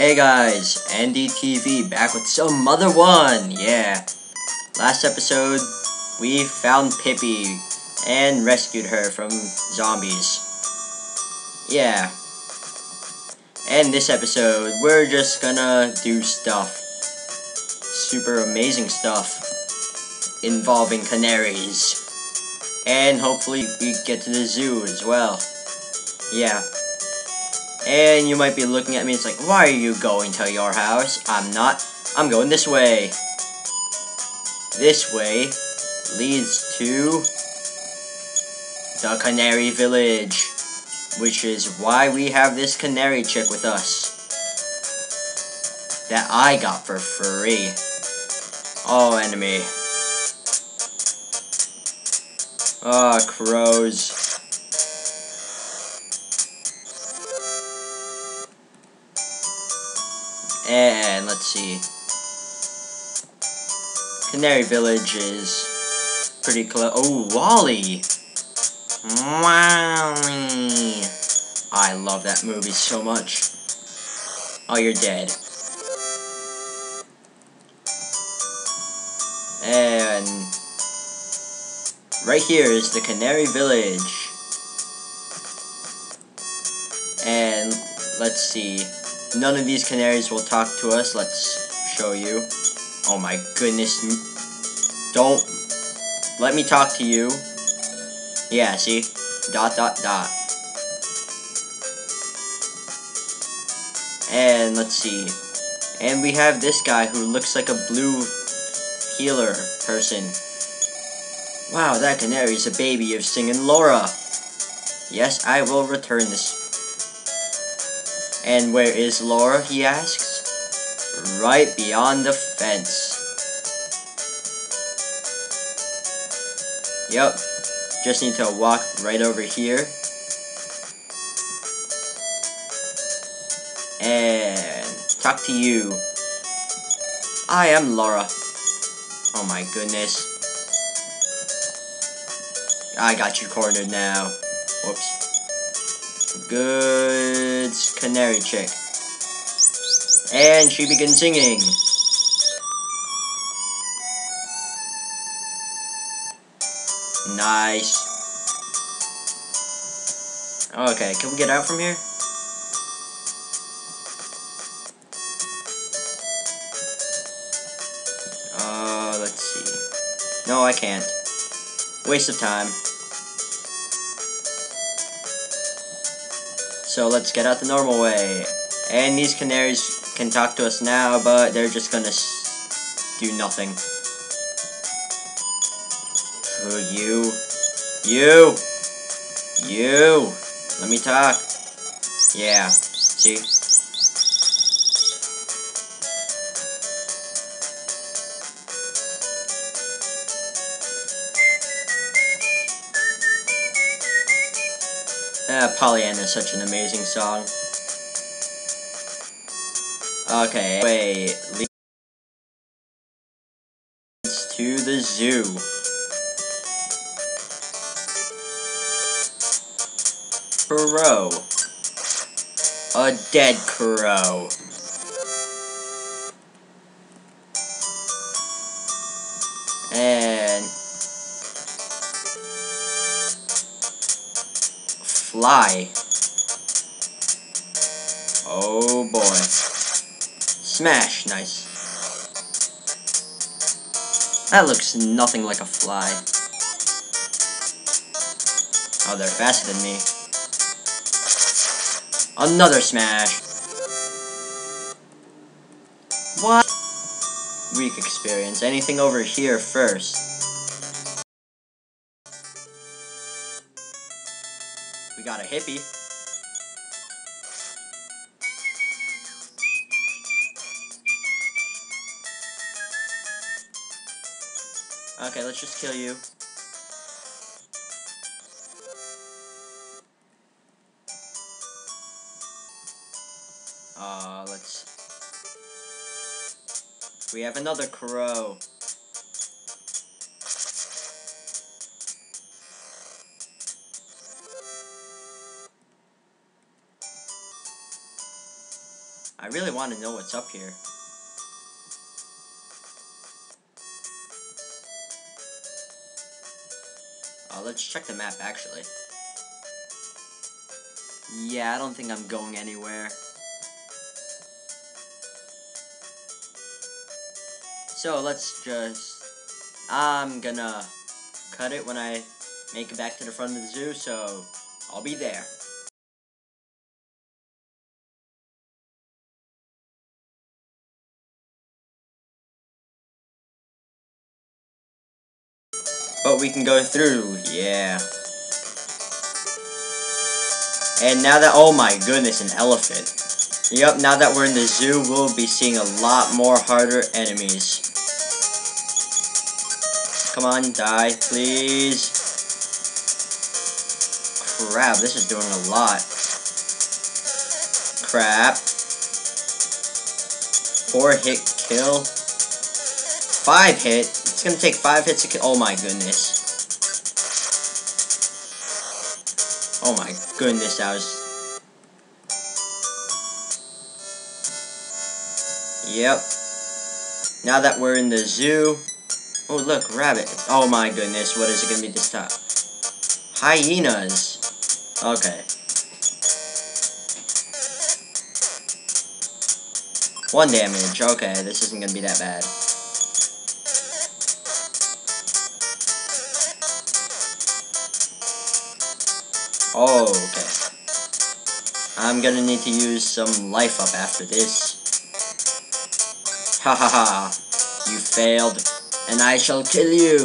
Hey guys, NDTV back with some other one, yeah. Last episode, we found Pippi and rescued her from zombies. Yeah. And this episode, we're just gonna do stuff. Super amazing stuff. Involving canaries. And hopefully we get to the zoo as well. Yeah. And you might be looking at me, it's like, why are you going to your house? I'm not. I'm going this way. This way leads to the Canary Village, which is why we have this canary chick with us. That I got for free. Oh, enemy. Oh, crows. And let's see. Canary Village is pretty close. Oh, Wally! Wally! I love that movie so much. Oh, you're dead. And right here is the Canary Village. And let's see. None of these canaries will talk to us. Let's show you. Oh my goodness. Don't let me talk to you. Yeah, see? Dot, dot, dot. And let's see. And we have this guy who looks like a blue healer person. Wow, that canary is a baby of singing Laura. Yes, I will return this and where is Laura, he asks. Right beyond the fence. Yep, just need to walk right over here. And talk to you. I am Laura. Oh my goodness. I got you cornered now. Whoops. Good canary chick. And she begins singing. Nice. Okay, can we get out from here? Uh, let's see. No, I can't. Waste of time. So let's get out the normal way. And these canaries can talk to us now, but they're just gonna do nothing. You. You! You! Let me talk. Yeah. See? Uh, Pollyanna is such an amazing song. Okay, wait. Leads to the zoo. Crow. A dead crow. And fly. Oh boy. Smash, nice. That looks nothing like a fly. Oh, they're faster than me. Another smash. What? Weak experience. Anything over here first. Got a hippie. Okay, let's just kill you. Uh, let's... We have another crow. Really want to know what's up here. Uh, let's check the map, actually. Yeah, I don't think I'm going anywhere. So, let's just... I'm gonna cut it when I make it back to the front of the zoo, so I'll be there. We can go through, yeah. And now that, oh my goodness, an elephant. Yep, now that we're in the zoo, we'll be seeing a lot more harder enemies. Come on, die, please. Crap, this is doing a lot. Crap. Four hit kill. Five hit? It's gonna take five hits to. Oh my goodness. Oh my goodness, that was... Yep. Now that we're in the zoo... Oh, look, rabbit. Oh my goodness, what is it gonna be this time? Hyenas. Okay. One damage. Okay, this isn't gonna be that bad. Oh, okay. I'm gonna need to use some life up after this. Ha ha ha. You failed, and I shall kill you.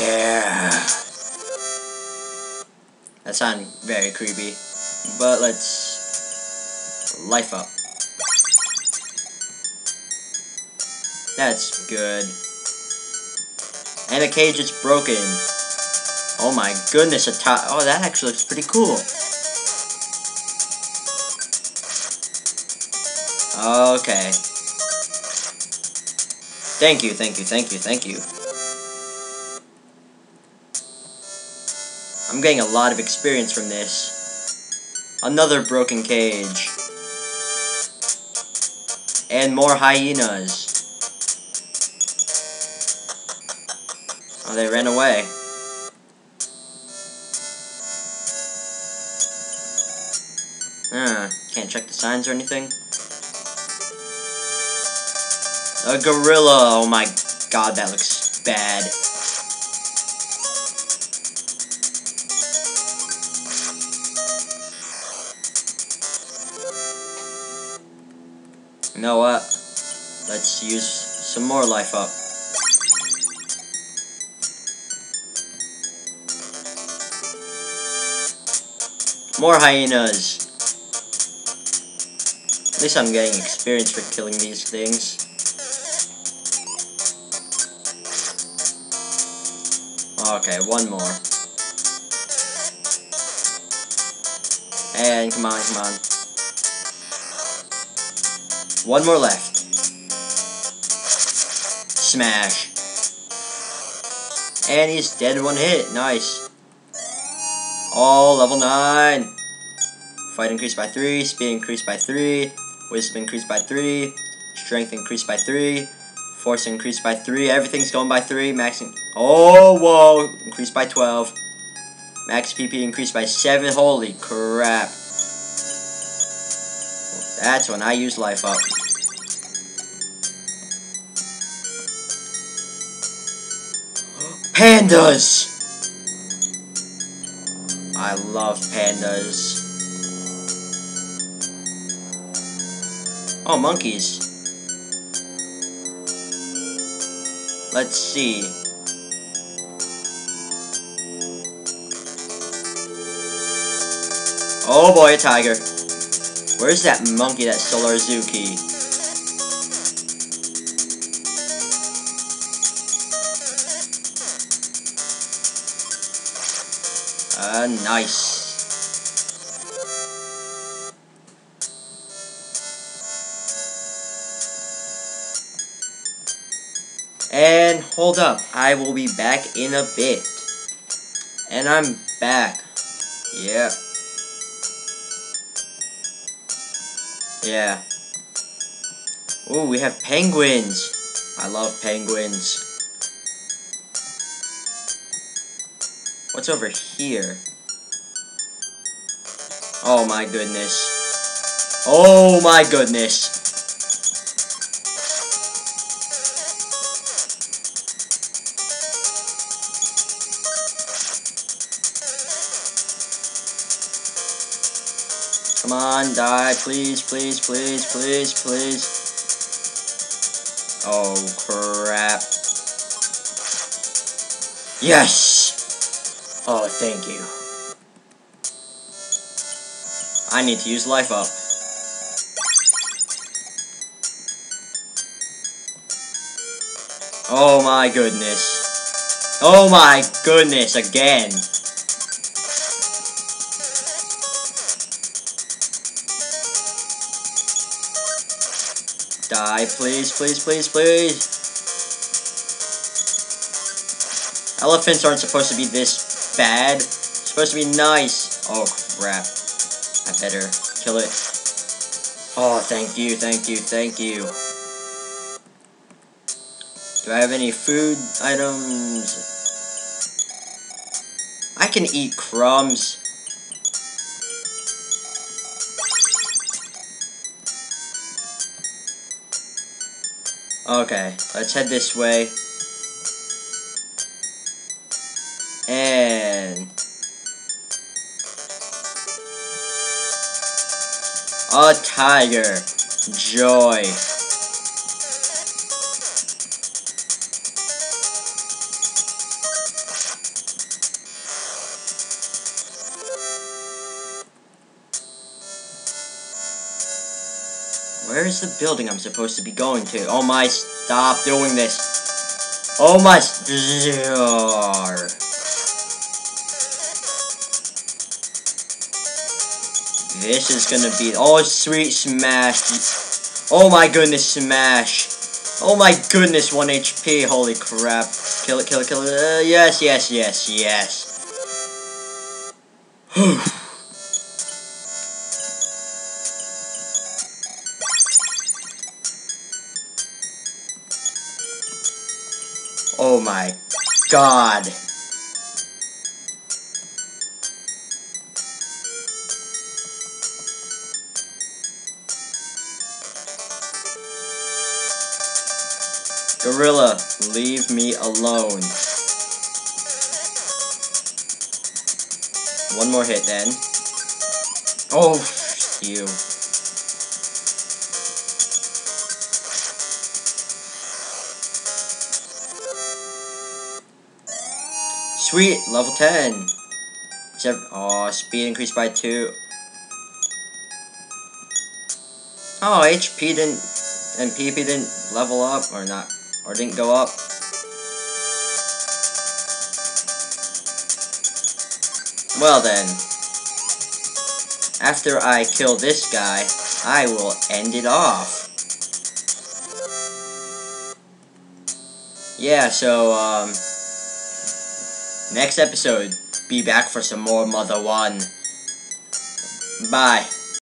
Yeah. That sounded very creepy. But let's life up. That's good. And the cage is broken. Oh my goodness, a top. Oh, that actually looks pretty cool. Okay. Thank you, thank you, thank you, thank you. I'm getting a lot of experience from this. Another broken cage. And more hyenas. Oh, they ran away. Uh, can't check the signs or anything. A gorilla! Oh my god, that looks bad. You know what? Let's use some more life up. More hyenas. At least I'm getting experience for killing these things. Okay, one more. And come on, come on. One more left. Smash. And he's dead one hit. Nice. Oh, level 9. Fight increased by 3. Speed increased by 3. Wisdom increased by 3. Strength increased by 3. Force increased by 3. Everything's going by 3. Max. oh, whoa. Increased by 12. Max PP increased by 7. Holy crap. That's when I use life up. Pandas! I love pandas. Oh, monkeys. Let's see. Oh boy, a tiger. Where's that monkey that stole our zoo key? Uh, nice. Hold up, I will be back in a bit. And I'm back. Yeah. Yeah. Oh, we have penguins. I love penguins. What's over here? Oh my goodness. Oh my goodness. Come on, die, please, please, please, please, please. Oh, crap. Yes! Oh, thank you. I need to use life up. Oh my goodness. Oh my goodness, again. Die, please, please, please, please. Elephants aren't supposed to be this bad. They're supposed to be nice. Oh, crap. I better kill it. Oh, thank you, thank you, thank you. Do I have any food items? I can eat crumbs. Okay, let's head this way. And... A tiger. Joy. Where is the building I'm supposed to be going to? Oh my, stop doing this. Oh my, This is gonna be, oh sweet smash. Oh my goodness, smash. Oh my goodness, 1 HP, holy crap. Kill it, kill it, kill it. Uh, yes, yes, yes, yes. god. Gorilla, leave me alone. One more hit then. Oh, you. Sweet, level 10. Seven, oh, speed increased by 2. Oh, HP didn't, and PP didn't level up, or not, or didn't go up. Well then, after I kill this guy, I will end it off. Yeah, so, um... Next episode, be back for some more Mother 1. Bye.